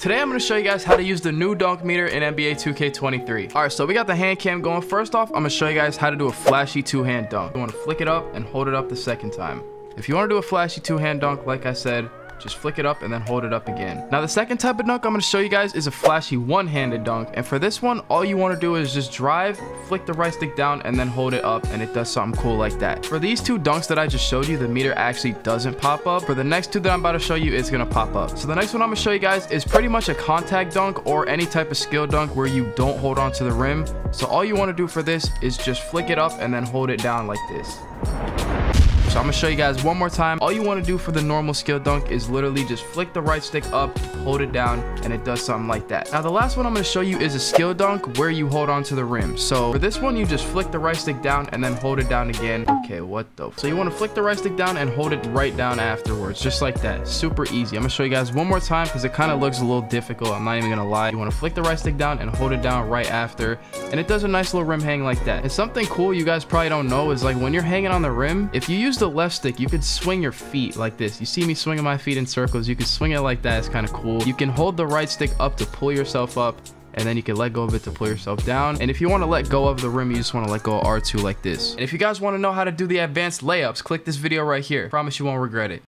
Today I'm going to show you guys how to use the new dunk meter in NBA 2K23. Alright, so we got the hand cam going. First off, I'm going to show you guys how to do a flashy two-hand dunk. You want to flick it up and hold it up the second time. If you want to do a flashy two-hand dunk, like I said, just flick it up and then hold it up again. Now the second type of dunk I'm going to show you guys is a flashy one-handed dunk. And for this one, all you want to do is just drive, flick the right stick down, and then hold it up and it does something cool like that. For these two dunks that I just showed you, the meter actually doesn't pop up. For the next two that I'm about to show you, it's going to pop up. So the next one I'm going to show you guys is pretty much a contact dunk or any type of skill dunk where you don't hold on to the rim. So all you want to do for this is just flick it up and then hold it down like this. So I'm gonna show you guys one more time. All you wanna do for the normal skill dunk is literally just flick the right stick up, hold it down, and it does something like that. Now the last one I'm gonna show you is a skill dunk where you hold on to the rim. So for this one, you just flick the right stick down and then hold it down again. Okay, what the? So you wanna flick the right stick down and hold it right down afterwards, just like that. Super easy. I'm gonna show you guys one more time because it kind of looks a little difficult. I'm not even gonna lie. You wanna flick the right stick down and hold it down right after. And it does a nice little rim hang like that. And something cool you guys probably don't know is like when you're hanging on the rim, if you use the left stick, you could swing your feet like this. You see me swinging my feet in circles. You can swing it like that. It's kind of cool. You can hold the right stick up to pull yourself up and then you can let go of it to pull yourself down. And if you want to let go of the rim, you just want to let go of R2 like this. And if you guys want to know how to do the advanced layups, click this video right here. Promise you won't regret it.